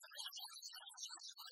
ハハハハ!